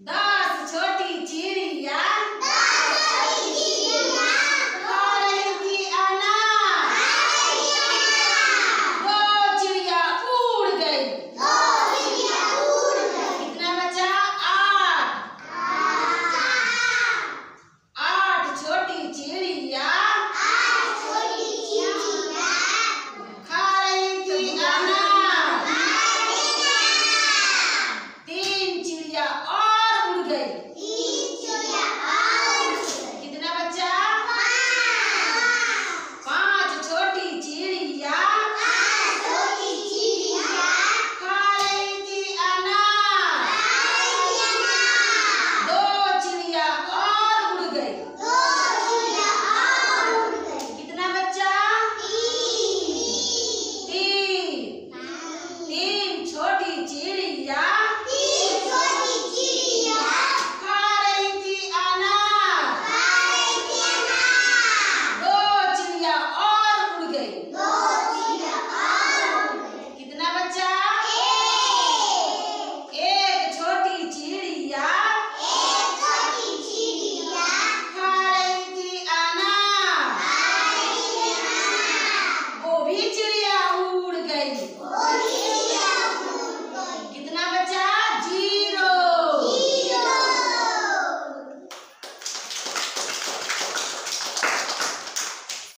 दस छोटी चिड़िया